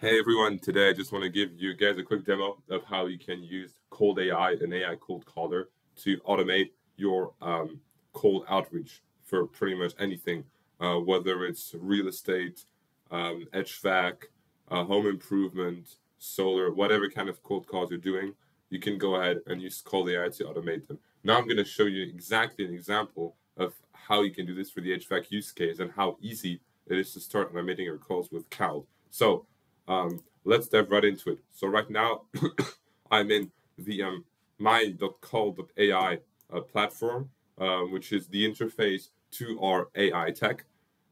Hey everyone, today I just want to give you guys a quick demo of how you can use Cald AI, an AI cold caller, to automate your um, cold outreach for pretty much anything, uh, whether it's real estate, um, HVAC, uh, home improvement, solar, whatever kind of cold calls you're doing, you can go ahead and use Cald AI to automate them. Now I'm going to show you exactly an example of how you can do this for the HVAC use case and how easy it is to start automating your calls with Cald. So um, let's dive right into it. So right now, I'm in the um, my.cald.ai uh, platform, uh, which is the interface to our AI tech.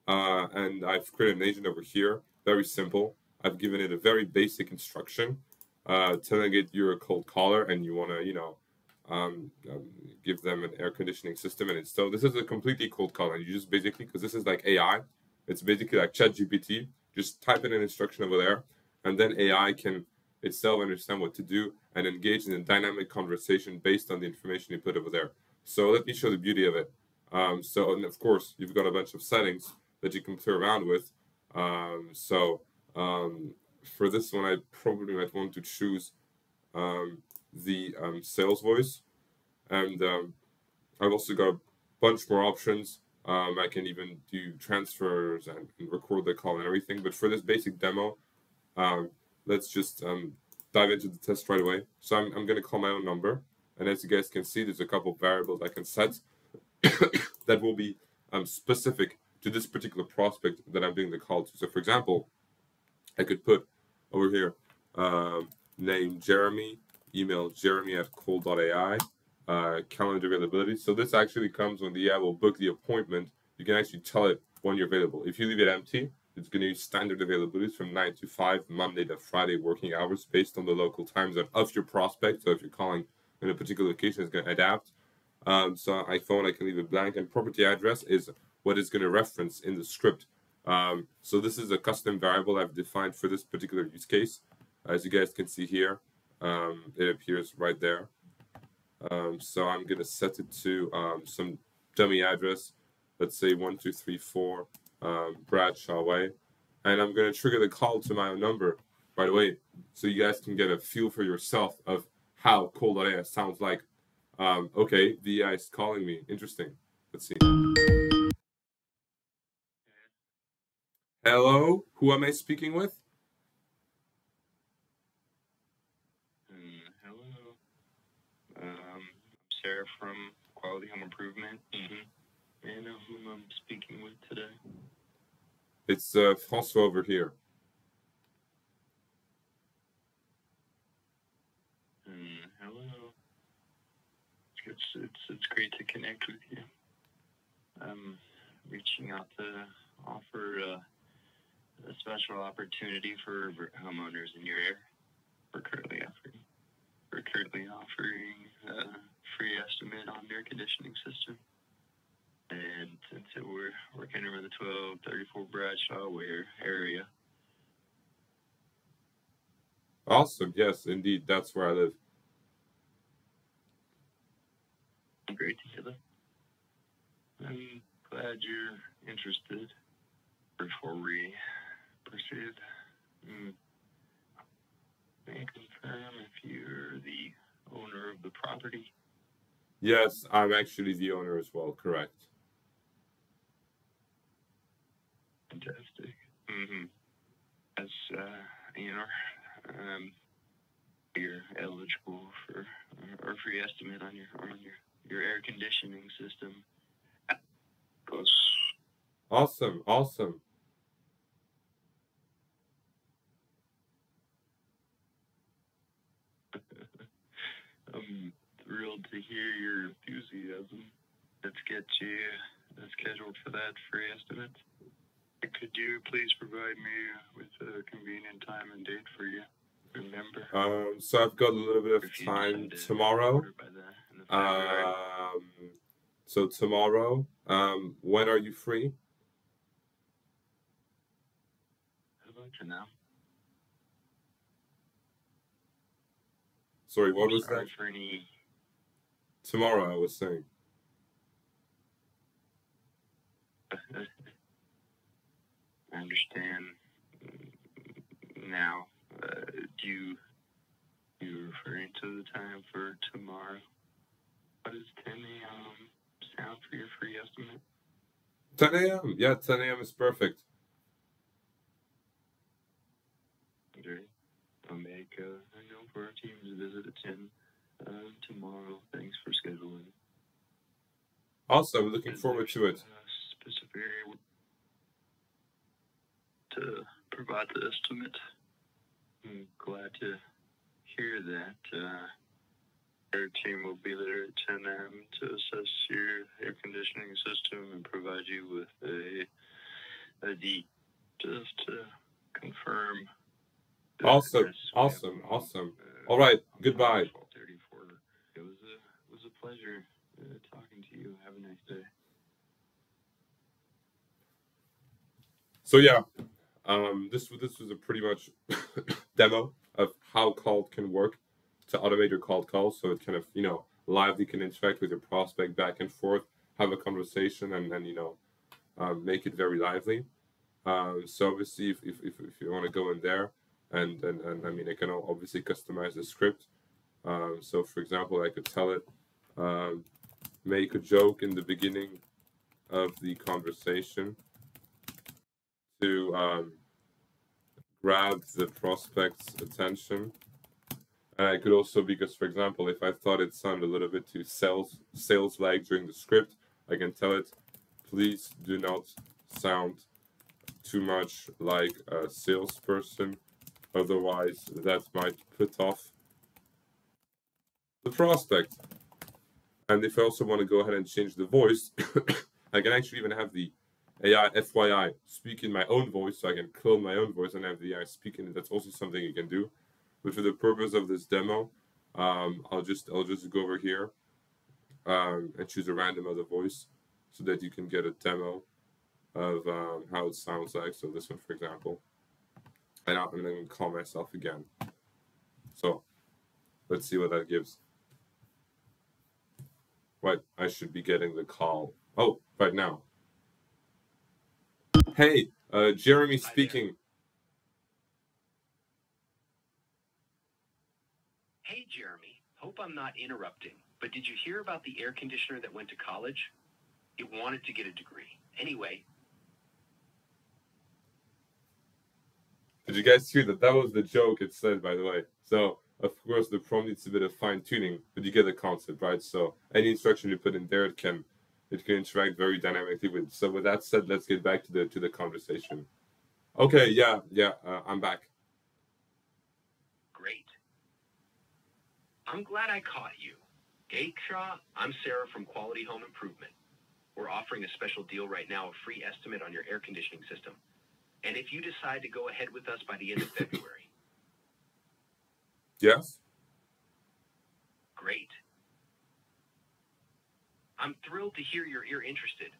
Uh, and I've created an agent over here, very simple. I've given it a very basic instruction, uh, telling it you're a cold caller and you want to, you know, um, um, give them an air conditioning system and install. This is a completely cold caller. You just basically, because this is like AI, it's basically like ChatGPT, just type in an instruction over there, and then AI can itself understand what to do and engage in a dynamic conversation based on the information you put over there. So let me show the beauty of it. Um, so, and of course, you've got a bunch of settings that you can play around with. Um, so um, for this one, I probably might want to choose um, the um, sales voice. And um, I've also got a bunch more options um, I can even do transfers and, and, record the call and everything. But for this basic demo, um, let's just um, dive into the test right away. So I'm, I'm going to call my own number. And as you guys can see, there's a couple variables I can set that will be um, specific to this particular prospect that I'm doing the call to. So for example, I could put over here, um, name Jeremy, email jeremy at cald.ai uh, calendar availability. So this actually comes when the AI will book the appointment. You can actually tell it when you're available. If you leave it empty, it's going to use standard availabilities from 9 to 5, Monday to Friday working hours based on the local time zone of your prospect. So if you're calling in a particular location, it's going to adapt. Um, so iPhone, I can leave it blank. And property address is what it's going to reference in the script. Um, so this is a custom variable I've defined for this particular use case. As you guys can see here, um, it appears right there. Um, so I'm going to set it to um, some dummy address. Let's say 1234 um, Bradshaw Way. And I'm going to trigger the call to my own number right away so you guys can get a feel for yourself of how cald.ai sounds like. Um, okay, the AI is calling me. Interesting. Let's see. Hello, who am I speaking with? Sarah from Quality Home Improvement. Mm-hmm. May I know whom I'm speaking with today? It's uh, Francois over here. Mm, hello. It's, it's, it's great to connect with you. I'm reaching out to offer a, uh, a special opportunity for homeowners in your area. We're currently offering. We're currently offering. Uh, free estimate on the air conditioning system. And since it, we're working around the 1234 Bradshaw Ware area. Awesome. Yes, indeed. That's where I live. Great to hear that. I'm glad you're interested. Before we proceed, mm, may I confirm if you're the owner of the property? Yes, I'm actually the owner as well. Correct. Fantastic. Mm-hmm. As uh, you know, um, you're eligible for a free estimate on your on your your air conditioning system. Awesome, awesome. um, thrilled to hear your enthusiasm. Let's get you uh, scheduled for that free estimate. Could you please provide me with a convenient time and date for you? Remember? Um, so I've got a little bit of time tomorrow. Um, so tomorrow, um, when are you free? How about you now? Sorry, what was that? For any Tomorrow, I was saying. I understand. now. Uh, do you you referring to the time for tomorrow? What does 10 a.m. sound for your free estimate? 10 a.m. Yeah, 10 a.m. is perfect. Great. I'll make uh, a note for our team to visit at 10 uh, tomorrow. Thanks for scheduling. Awesome. Looking forward to it. Specific area to provide the estimate. I'm glad to hear that. Uh, our team will be there at 10 a.m. to assess your air conditioning system and provide you with a, a D just to confirm. Awesome, awesome, awesome. Uh, All right, goodbye. 1234. It was a it was a pleasure uh, talking to you. Have a nice day. So yeah, um, this this was a pretty much demo of how Cald can work to automate your cold calls, so it kind of you know lively can interact with your prospect back and forth, have a conversation, and then you know um, make it very lively. Um, so obviously, if, if, if, if you want to go in there, and, and and I mean, I can obviously customize the script. Um, so for example, I could tell it um, make a joke in the beginning of the conversation to um, grab the prospect's attention. And I could also, because for example, if I thought it sounded a little bit too sales sales like during the script, I can tell it, please do not sound too much like a salesperson, otherwise that might put off the prospect. And if I also want to go ahead and change the voice, I can actually even have the AI FYI speak in my own voice, so I can clone my own voice and have the AI speak in it. That's also something you can do. But for the purpose of this demo, um, I'll just I'll just go over here um, and choose a random other voice so that you can get a demo of um, how it sounds like. So this one, for example, and I'm going to call myself again. So let's see what that gives. Right, I should be getting the call. Oh, right now. Hey, uh, Jeremy speaking. Hey, Jeremy. Hope I'm not interrupting, but did you hear about the air conditioner that went to college? It wanted to get a degree. Anyway, Did you guys hear that? That was the joke it said, by the way. So, of course, the prompt needs a bit of fine tuning, but you get the concept, right? So, any instruction you put in there, it can it can interact very dynamically with. So, with that said, let's get back to the to the conversation. Okay, yeah, yeah, uh, I'm back. great. I'm glad I caught you. Shaw, I'm Sarah from Quality Home Improvement. We're offering a special deal right now, a free estimate on your air conditioning system. And if you decide to go ahead with us by the end of February, Yes. great. I'm thrilled to hear you're, you're interested.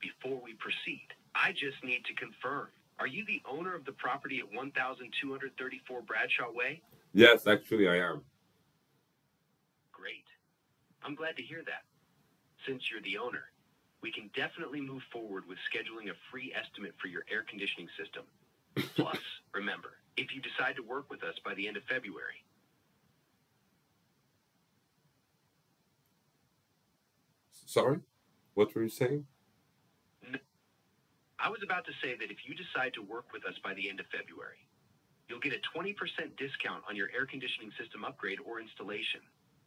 Before we proceed, I just need to confirm. Are you the owner of the property at 1234 Bradshaw Way? Yes, actually, I am. Great. I'm glad to hear that. Since you're the owner, we can definitely move forward with scheduling a free estimate for your air conditioning system. Plus, remember, if you decide to work with us by the end of February, Sorry, what were you saying? I was about to say that if you decide to work with us by the end of February, you'll get a 20% discount on your air conditioning system upgrade or installation.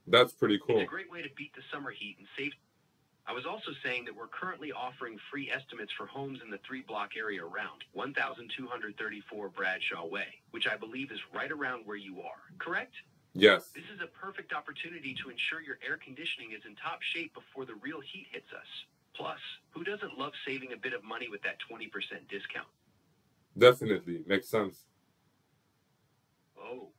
That's pretty cool. It's a great way to beat the summer heat and save. I was also saying that we're currently offering free estimates for homes in the three block area around 1234 Bradshaw Way, which I believe is right around where you are. Correct? Yes. This is a perfect opportunity to ensure your air conditioning is in top shape before the real heat hits us. Plus, who doesn't love saving a bit of money with that 20% discount? Definitely. Makes sense. Oh,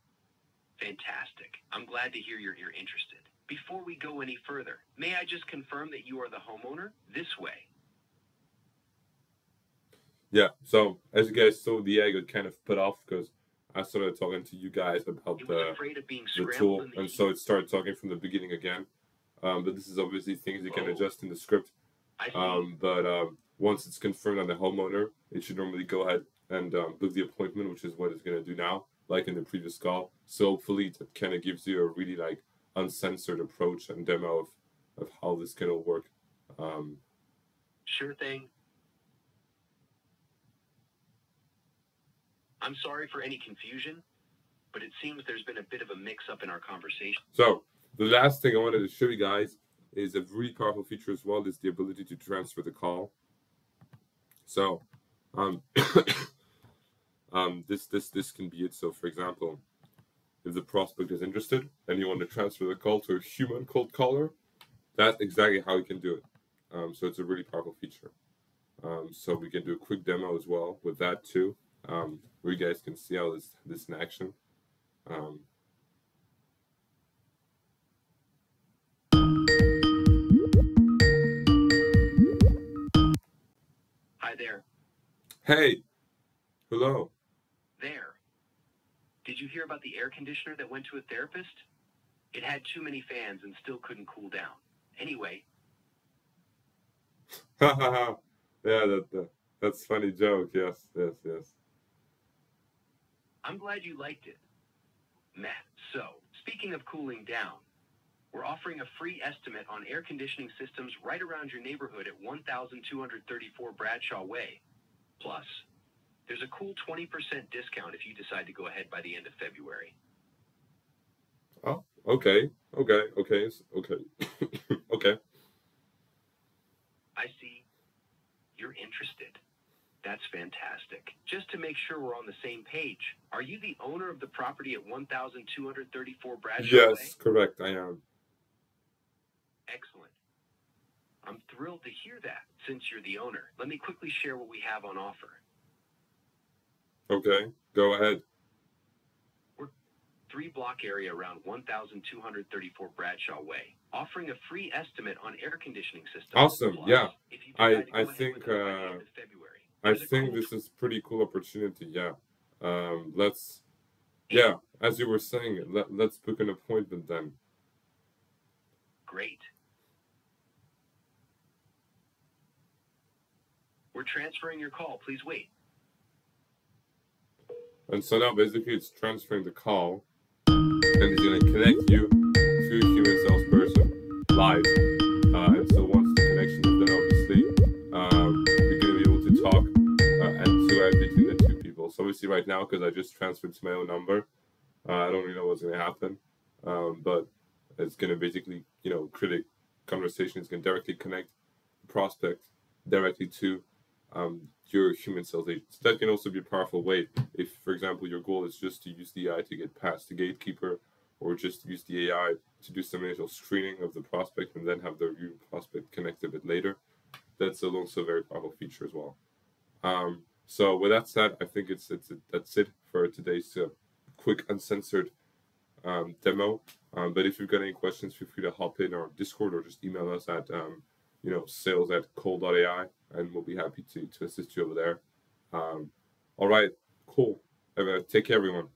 fantastic. I'm glad to hear you're, you're interested. Before we go any further, may I just confirm that you are the homeowner this way? Yeah. So, as you guys saw, the egg got kind of put off because I started talking to you guys about the afraid of being the tool, the and so it started talking from the beginning again. Um, but this is obviously things you can Oh. adjust in the script. Um, but um, once it's confirmed on the homeowner, it should normally go ahead and um, book the appointment, which is what it's going to do now. like in the previous call. So hopefully that kind of gives you a really like uncensored approach and demo of, of how this can all work. Um, Sure thing. I'm sorry for any confusion, but it seems there's been a bit of a mix up in our conversation. so the last thing I wanted to show you guys is a really powerful feature as well is the ability to transfer the call. So um, um, this this this can be it. So for example, if the prospect is interested and you want to transfer the call to a human cold caller, that's exactly how you can do it. Um, so it's a really powerful feature. Um, so we can do a quick demo as well with that too, um, where you guys can see all this this in action. Um, Hi there. hey, hello. There. Did you hear about the air conditioner that went to a therapist? It had too many fans and still couldn't cool down. Anyway, Ha ha ha. Yeah, that, that that's funny joke. Yes, yes, yes. I'm glad you liked it. Matt, so, speaking of cooling down, we're offering a free estimate on air conditioning systems right around your neighborhood at 1234 Bradshaw Way. Plus, there's a cool 20% discount if you decide to go ahead by the end of February. Oh, okay, okay, okay, okay, okay. I see. You're interested. That's fantastic. Just to make sure we're on the same page, are you the owner of the property at 1234 Bradshaw Way? Yes, correct. I am. Excellent. I'm thrilled to hear that since you're the owner. Let me quickly share what we have on offer. Okay, go ahead. We're Three block area around 1234 Bradshaw Way, offering a free estimate on air conditioning system. Awesome, Plus, yeah. I- decide to go I think, with it by the uh, February. I think this is pretty cool opportunity. Yeah. Um, let's. Yeah, as you were saying, let, let's book an appointment then. Great. We're transferring your call. Please wait. And so now basically it's transferring the call, and it's gonna connect you to a human salesperson live. Obviously right now, because I just transferred to my own number, uh, I don't really know what's gonna happen, um, but it's gonna basically, you know, create a conversation. It's gonna directly connect the prospect directly to um, your human sales agent. So that can also be a powerful way if, for example, your goal is just to use the AI to get past the gatekeeper, or just use the AI to do some initial screening of the prospect and then have the prospect connect a bit later, that's also a very powerful feature as well. Um, so with that said, I think it's it's that's it for today's uh, quick uncensored um, demo. Um, but if you've got any questions, feel free to hop in our Discord or just email us at um, you know sales at cald.ai and we'll be happy to to assist you over there. Um, all right, cool. Take care, everyone.